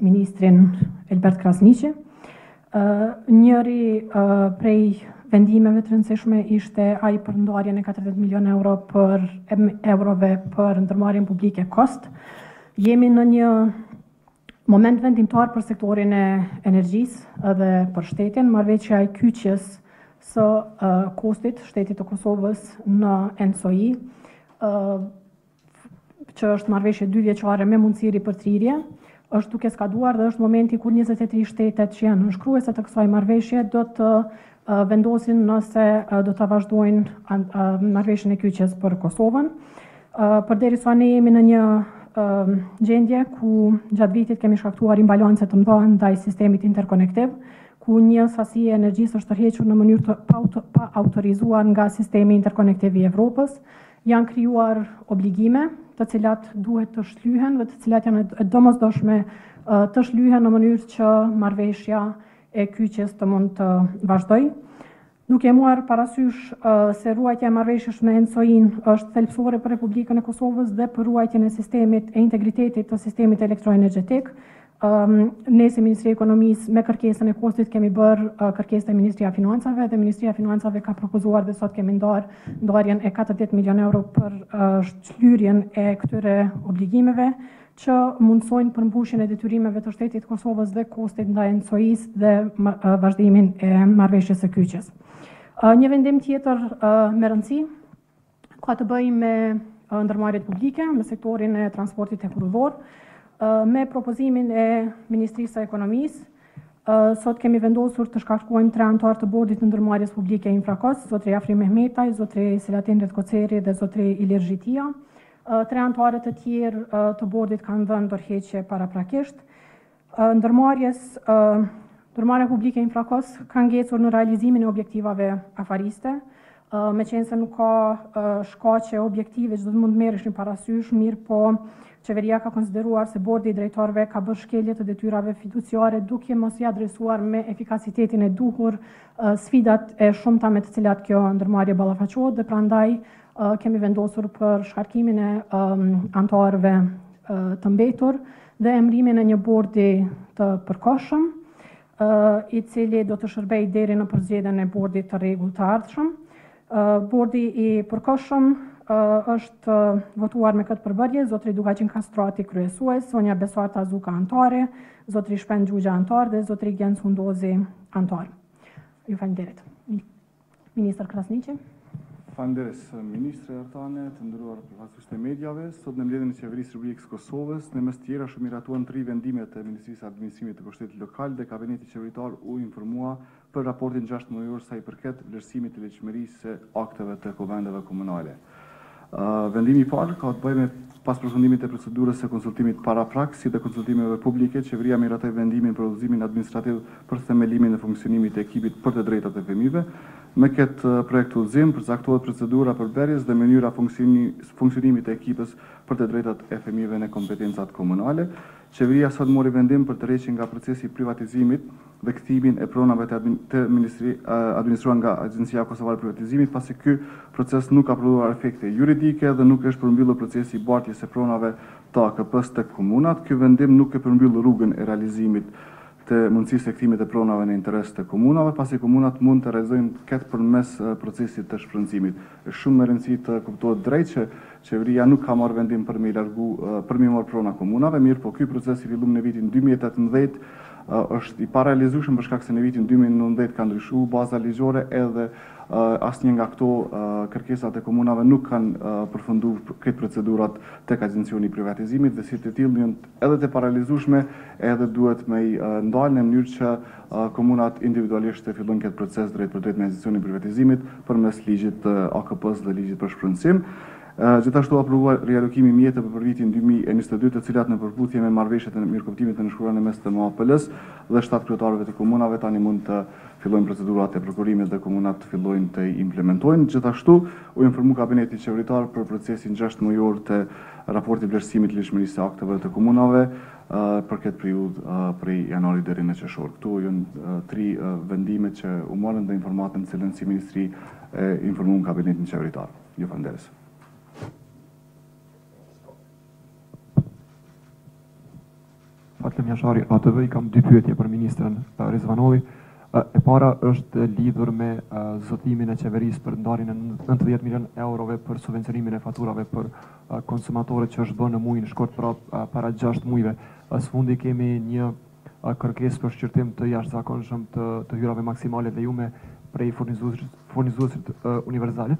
ministrin Elbert Krasniqi. Njëri prej vendimeve të rëndësishme ishte ai për ndarjen e 40 milion euro për eurove për ndërmarrjen publike KOSTT. Jemi në një moment vendimtar për sektorin e energjisë dhe për shtetin, marrëveshja e kyçjes së KOSTT-it shtetit të Kosovës në ENTSO-E që është marrëveshje dyvjeçare me mundësi ripërtërirje, është duke skaduar dhe është momenti kur 23 shtete që janë nënshkruese të kësaj marrëveshje do të vendosin nëse do ta vazhdojnë marrëveshjen e kyçjes për Kosovën. Përderisa ne jemi në një gjendje ku gjatë vitit kemi shkaktuar imbalance të mëdha ndaj sistemit interkonektiv, ku një sasi e energjisë është tërhequr në mënyrë të paautorizuar nga sistemi interkonektiv i Evropës, Janë krijuar obligime, të cilat duhet të shlyhen dhe të cilat janë e domosdoshme të shlyhen në mënyrë që marrëveshja e kyçjes të mund të vazhdojë. Duke muar parasysh se ruajtja e marrëveshjes me ENTSO-E-në është thelbësore për Republikën e Kosovës dhe për ruajtjen e sistemit e integritetit të sistemit elektroenergjetik, Ne si Ministri e Ekonomisë me kërkesën e KOSTT-it kemi bërë kërkesë te Ministria e Financave dhe Ministria e Financave ka propozuar dhe sot kemi ndarë ndarjen e 40 milion euro për shlyrjen e këtyre obligimeve që mundësojnë përmbushjen e detyrimeve të shtetit të Kosovës dhe KOSTT-it ndaj ENTSO-E-së dhe vazhdimin e marrëveshjes së kyçjes. Një vendim tjetër me rëndësi ka të bëjë me ndërmarrjet publike, me sektorin e transportit hekurudhor, me propozimin e Ministrisë së Ekonomisë, sot kemi vendosur të shkarkojmë tre anëtarë të bordit të ndërmarrjes publike Infrakos, zotri Afrim Mehmetaj, zotri Selatin Retkoceri dhe zotri Ilir Zhitia. Tre anëtarë të tjerë të bordit kanë dhënë dorëheqje paraprakisht. ndërmarrjes Ndërmarrja publike Infrakos ka ngecur në realizimin e objektivave afariste, meqenëse nuk ka shkaqe objektive që do të mund të merreshin parasysh, mirëpo qeveria ka konsideruar se bordi i drejtorëve ka bërë shkelje të detyrave fiduciare duke mos i adresuar me efikasitetin e duhur sfidat e shumta me të cilat kjo ndërmarrje ballafaqohet dhe prandaj kemi vendosur për shkarkimin e anëtarëve të mbetur dhe emërimin e një bordi të përkohshëm, i cili do të shërbejë deri në përzgjedhjen e bordit të rregullt të ardhshëm. Bordi i përkohshëm është votuar me këtë përbërje, zotri Dukagjin Kastrati kryesues, zonja Besarta Zuka anëtare, zotri Shpend Gjugja anëtar dhe zotri Genc Hundozi anëtar. Ju faleminderit. Ministër Krasniqi. Falemnderës, Ministre Artane, të nderuar përfaqësues të mediave, sot në mbledhjen e Qeverisë së Republikës së Kosovës, në mes të tjerash u miratuan tri vendime të Ministrisë së Administrimit të Pushtetit Lokal dhe Kabineti Qeveritar u informua për raportin gjashtëmujor sa i përket vlerësimit të ligjshmërisë së akteve të Kuvendeve Komunale. Vendimi i parë ka të bëjë me pas përfundimit të procedurës së konsultimit paraprak si dhe konsultimeve publike, Qeveria miratoi vendimin për udhëzimin administrativ për themelimin e funksionimit të ekipit për të drejtat e fëmijëve. Me këtë projektudhëzim përcaktohet procedura e përbërjes dhe mënyra e funksionimit të ekipës për të drejtat e fëmijëve në kompetencat komunale. Qeveria sot mori vendim për tërheqjen nga procesi i privatizimit dhe kthimin e pronave të administruara nga Agjencia Kosovare e Privatizimit, pasi ky proces nuk ka prodhuar efekte juridike dhe nuk është përmbyllur procesi i bartjes së pronave të AKP-së tek komunat, ky vendim nuk e përmbyll rrugën e realizimit të mundësisë së kthimit të pronave në interes të komunave, pasi komunat mund të realizojnë këtë përmes procesit të shpronësimit. Është shumë me rëndësi të kuptohet drejt që Qeveria nuk ka marrë vendim për me i largu, për me i marrë prona komunave, mirëpo ky proces i fillumë në vitin dy mijë e tetëmbëdhjetë është i parealizueshëm për shkak se në vitin dy mijë e nëntëmbëdhjetë ka ndryshu baza ligjore edhe asnjë nga këto kërkesat e komunave nuk kanë përfundu krejt procedurat tek Agjencioni i Privatizimit dhe si të tillë janë edhe të parealizushme edhe duhet me i ndal në mënyrë që komunat individualisht të fillojnë këtë proces drejtpërdrejt me agjencionin e privatizimit përmes ligjit të AKP-së dhe ligjit për shpronësim. Gjithashtu u aprovua rialokimi i mjeteve për vitin dy mijë e njëzet e dy të cilat në përputhje me marrëveshjet e mirëkuptimit të nënshkruara në mes të MAPL-së dhe shtatë kryetarëve të komunave tani mund të fillojnë procedurat e prokurimit dhe komunat të fillojnë të implementojnë. Gjithashtu u informu kabineti qeveritar për procesin gjashtë mujor të Raportit të vlerësimit të ligjshmërisë së akteve të komunave për këtë periudhë prej janarit deri në qershor. Këtu janë tri vendime që u morën dhe informatën të cilën si ministri e informuam kabinetin qeveritar. Ju falemnderës. Fatlum Jashari, ATV, I kam dy pyetje për ministren Rizvanolli. E para është lidhur me zotimin e qeverisë për ndarjen e nëntëdhjetë milionë eurove për subvencionimin e faturave për konsumatorët që është bënë në muajin shkurt, pra para gjashtë muajve. Së fundi kemi një kërkesë për shqyrtim të jashtëzakonshëm të të hyrave maksimale të lejume prej furnizuesit universal.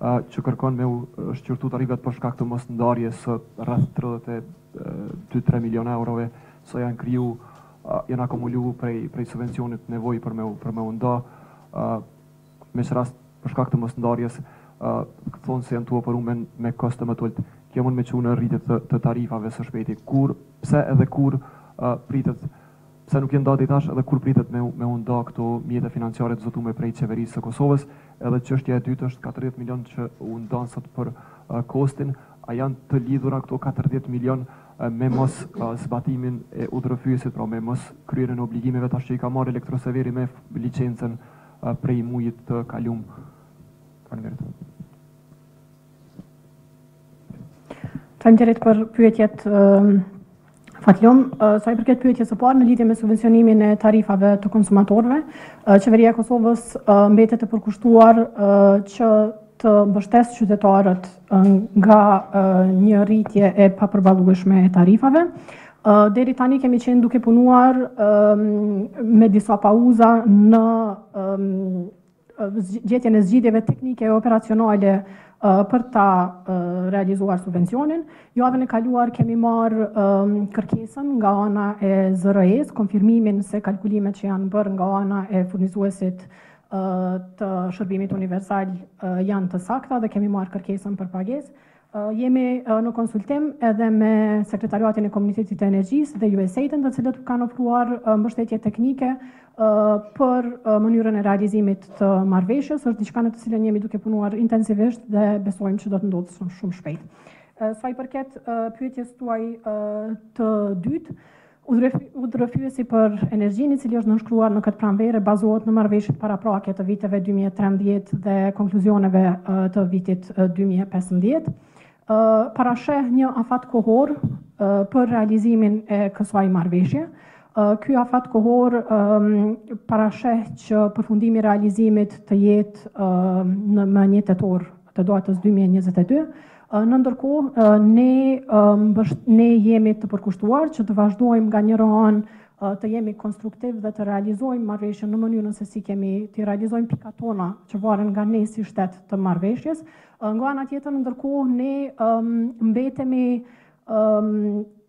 që kërkon me u shqyrtu tarifat për shkak të mos ndarjes së rreth tridhjetë e dy tre milionë eurove që janë kriju janë akumulu prej prej subvencionit nevojë për me u për me u nda me ç'rast për shkak të mos ndarjes thonë se janë tu operu me me kosto më të ulët kjo mund me çu në rritje të të tarifave së shpejti kur pse edhe kur pritet Pse nuk janë nda deri tash edhe kur pritet me me u nda këto mjete financiare të zotume prej qeverisë së Kosovës edhe çështja e dytë është katërdhjetë milion që u ndanë sot për KOSTT-in a janë të lidhura këto katërdhjetë milion me mos zbatimin e udhërrëfyesit pra me mos kryerjen e obligimeve tash që i ka marrë Elektroseveri me licencën prej mujit të kalum Faleminderit. Faleminderit për pyetjet Fatlum, sa i përket pyetjes së parë në lidhje me subvencionimin e tarifave të konsumatorëve, qeveria e Kosovës mbetet e përkushtuar që të mbështesë qytetarët nga një rritje e papërballueshme e tarifave. Deri tani kemi qenë duke punuar me disa pauza në gjetjen e zgjidhjeve teknike e operacionale për ta realizuar subvencionin. Javën e kaluar kemi marrë kërkesën nga ana e ZRE-s, konfirmimin se kalkulimet që janë bërë nga ana e furnizuesit të shërbimit universal janë të sakta dhe kemi marrë kërkesën për pagesë. Jemi në konsultim edhe me Sekretariatin e Komunitetit të Energjisë dhe USAID-ën, të cilët kanë ofruar mbështetje teknike për mënyrën e realizimit të marrëveshjes, është diçka në të cilën jemi duke punuar intensivisht dhe besojmë që do të ndodhë shumë shpejt. Sa i përket pyetjes tuaj të dytë, Udhërrëfyesi për energjinë, i cili është nënshkruar në këtë pranverë, bazohet në marrëveshjet paraprake të viteve dy mijë e trembëdhjetë dhe konkluzioneve të vitit dy mijë e pesëmbëdhjetë. Parasheh një afat kohor për realizimin e kësaj marrëveshje. Ky afat kohor parasheh që përfundimi i realizimit të jetë në më një tetor të datës 2022. Në ndërkohë, ne, ne jemi të përkushtuar që të vazhdojmë nga njëra anë të jemi konstruktiv dhe të realizojmë marrëveshjen në mënyrën se si kemi të realizojmë pikat tona që varen nga ne si shtet të marrëveshjes. Nga ana tjetër, ndërkohë ne mbetemi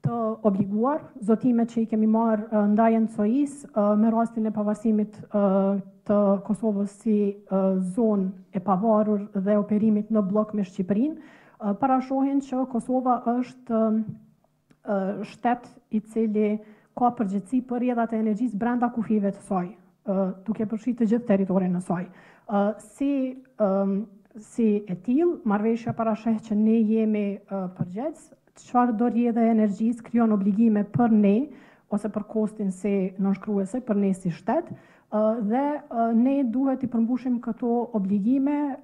të obliguar, zotimet që i kemi marrë ndaj ENTSO-E-së me rastin e pavarësimit të Kosovës si zonë e pavarur dhe operimit në bllok me Shqipërinë, parashohin që Kosova është shtet i cili ka përgjegjësi për rrjedhat e energjisë brenda kufijve të saj. duke përfshirë të gjithë territorin e saj. Si si e tillë, marrëveshja parasheh që ne jemi përgjegjës, çfarë do rrjedhë e energjisë krijon obligime për ne ose për KOSTT-in si nënshkruese, për ne si shtet, dhe ne duhet t'i përmbushim këto obligime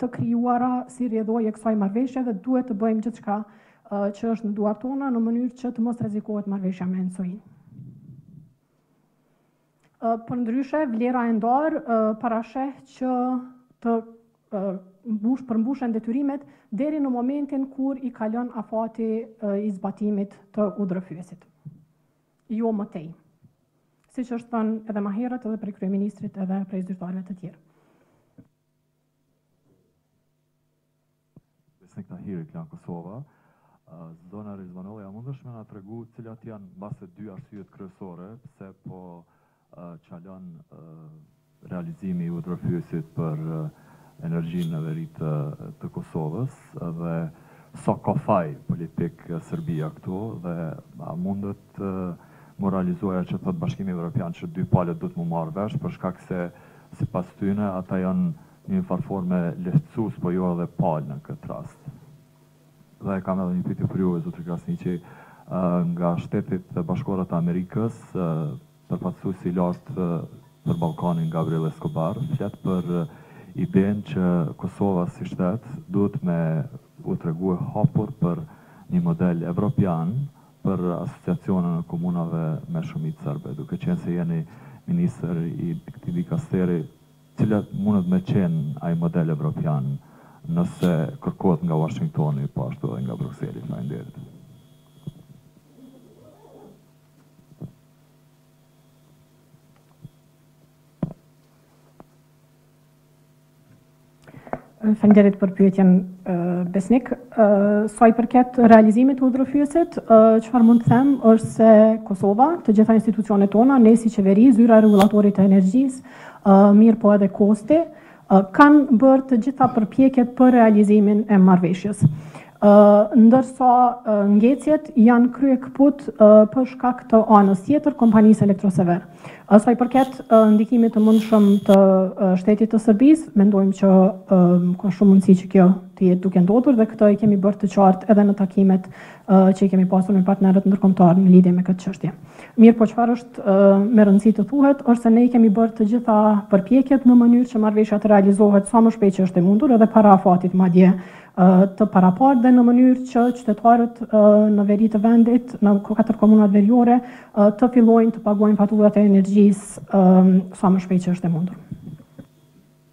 të krijuara si rrjedhojë e kësaj marrëveshje dhe duhet të bëjmë gjithçka që është në duart tona në mënyrë që të mos rrezikohet marrëveshja me ENTSO-in. Përndryshe, vlera e ndarë parasheh që të mbush përmbushen detyrimet deri në momentin kur i kalon afati i zbatimit të udhërrëfyesit. Jo më tej. Siç është thënë edhe ma herët edhe prej kryeministrit edhe prej zyrtarëve të tjerë. Besnik Tahiri, Klan Kosova, zonja Rizvanolli, a mundesh me na tregu cilat janë mbase dy arsyet kryesore pse po çalon realizimi i udhërrëfyesit për energjinë në veri të Kosovës dhe sa ka faj politik Serbia këtu dhe a mundet mu realizu ajo që thotë Bashkimi Evropian që dy palët duhet mu marrë vesh për shkak se sipas tyne ata janë në një farë forme lehtësues po jo edhe palë në këtë rast. Dhe kam edhe një pyetje për juve zotri Krasniqi, nga Shtetet e Bashkuara të Amerikës, përfaqësuesi i lartë për Ballkanin Gabriel Escobar flet për idenë që Kosova si shtet duhet me u tregu e hapur për një model evropian për asociacionin e komunave me shumicë serbe. Duke qenë se jeni ministër i këtij dikasteri, Cili mundet me qenë ai model evropian nëse kërkohet nga Uashingtoni po ashtu edhe nga Brukseli? Faleminderit. Faleminderit për pyetjen Besnik. Sa i përket realizimit të udhërrëfyesit, çfarë mund të them është se Kosova, të gjitha institucionet tona, ne si qeveri, zyra e rregullatorit të energjisë, mirëpo edhe KOSTT-i, kanë bërë të gjitha përpjekjet për realizimin e marrëveshjes. Ndërsa ngecjet janë kryekëput për shkak të anës tjetër, kompanisë Elektrosever. Sa i përket ndikimit të mundshëm të shtetit të Serbisë, mendojmë që ka shumë mundësi që kjo të jetë duke ndodhur dhe këtë e kemi bërë të qartë edhe në takimet që i kemi pasur me partnerët ndërkombëtarë në lidhje me këtë çështje. Mirëpo çfarë është me rëndësi të thuhet, është se ne i kemi bërë të gjitha përpjekjet në mënyrë që marrëveshja të realizohet sa më shpejt që është e mundur edhe para afatit madje të paraparë dhe në mënyrë që qytetarët në veri të vendit, në katër komunat veriore, të fillojnë të paguajnë faturat e energjisë sa më shpejt që është e mundur.